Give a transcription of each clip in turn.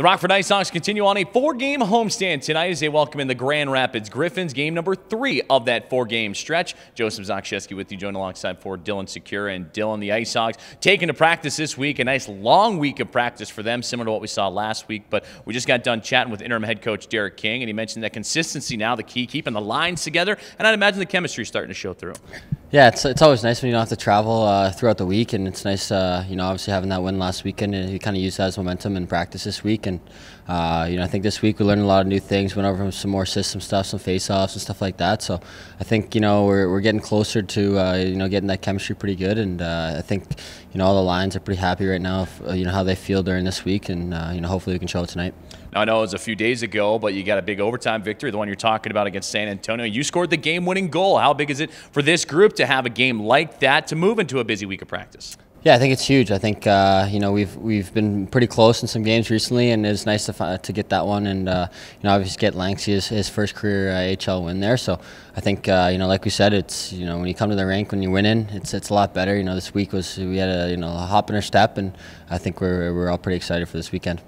The Rockford IceHogs continue on a four-game homestand tonight as they welcome in the Grand Rapids Griffins, game number three of that four-game stretch. Joseph Zakshesky with you, joined alongside for Dylan Sikura and Dylan. The IceHogs taking to practice this week, a nice long week of practice for them, similar to what we saw last week. But we just got done chatting with interim head coach Derek King, and he mentioned that consistency now the key, keeping the lines together, and I'd imagine the chemistry is starting to show through. Yeah, it's, it's always nice when you don't have to travel uh, throughout the week, and it's nice, uh, you know, obviously having that win last weekend. And you kind of use that as momentum in practice this week, and uh, you know, I think this week we learned a lot of new things. Went over some more system stuff, some face-offs and stuff like that. So I think you know we're, we're getting closer to uh, you know getting that chemistry pretty good, and uh, I think you know all the lines are pretty happy right now. If, uh, you know how they feel during this week, and you know hopefully we can show it tonight. Now, I know it was a few days ago, but you got a big overtime victory, the one you're talking about against San Antonio. You scored the game winning goal. How big is it for this group to have a game like that to move into a busy week of practice? Yeah, I think it's huge. I think uh, you know we've we've been pretty close in some games recently, and it's nice to to get that one, and uh, you know obviously get Lanksy his, his first career uh, AHL win there. So I think uh, you know like we said, it's you know when you come to the rink when you win in, it's it's a lot better. You know this week was we had a you know a hop in our step, and I think we're we're all pretty excited for this weekend.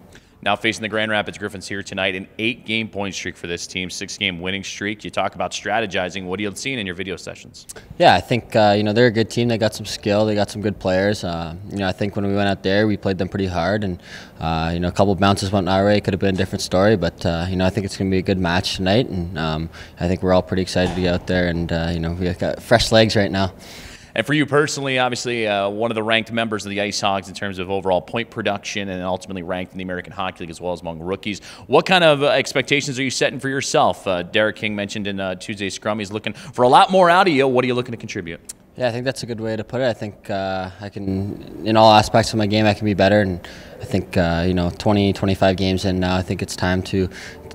Now facing the Grand Rapids Griffins here tonight, an eight-game point streak for this team, six-game winning streak. You talk about strategizing. What are you seeing in your video sessions? Yeah, I think uh, you know they're a good team. They got some skill. They got some good players. Uh, you know, I think when we went out there, we played them pretty hard, and uh, you know a couple bounces went our way. Could have been a different story, but uh, you know I think it's going to be a good match tonight, and um, I think we're all pretty excited to get out there, and uh, you know we got fresh legs right now. And for you personally, obviously, uh, one of the ranked members of the Ice Hogs in terms of overall point production and ultimately ranked in the American Hockey League as well as among rookies. What kind of uh, expectations are you setting for yourself? Uh, Derek King mentioned in uh, Tuesday's scrum he's looking for a lot more out of you. What are you looking to contribute? Yeah, I think that's a good way to put it. I think uh, I can, in all aspects of my game, I can be better. And I think, uh, you know, 20, 25 games in now, I think it's time to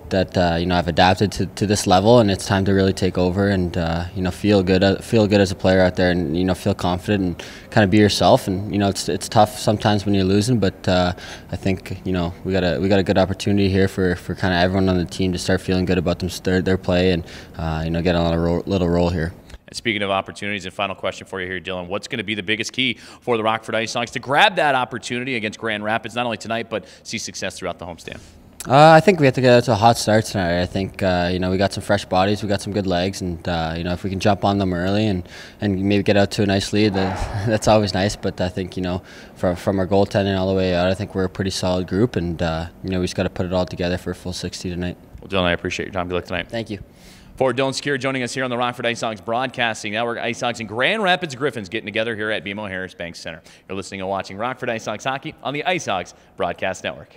that uh, you know I've adapted to, to this level, and it's time to really take over and uh, you know feel good uh, feel good as a player out there, and you know feel confident and kind of be yourself. And you know it's it's tough sometimes when you're losing, but uh, I think you know we got a we got a good opportunity here for, for kind of everyone on the team to start feeling good about them, their, their play, and uh, you know get on a little, little role here. And speaking of opportunities, and final question for you here, Dylan, what's going to be the biggest key for the Rockford Ice to grab that opportunity against Grand Rapids, not only tonight, but see success throughout the homestand? Uh, I think we have to get out to a hot start tonight. I think uh, you know we got some fresh bodies, we got some good legs, and uh, you know if we can jump on them early and, and maybe get out to a nice lead, that's always nice. But I think you know from from our goaltending all the way out, I think we're a pretty solid group, and uh, you know we just got to put it all together for a full 60 tonight. Well, Dylan, I appreciate your time. Good luck tonight. Thank you. For Dylan Sikura joining us here on the Rockford IceHogs Broadcasting Network, IceHogs and Grand Rapids Griffins getting together here at BMO Harris Bank Center. You're listening and watching Rockford IceHogs hockey on the IceHogs Broadcast Network.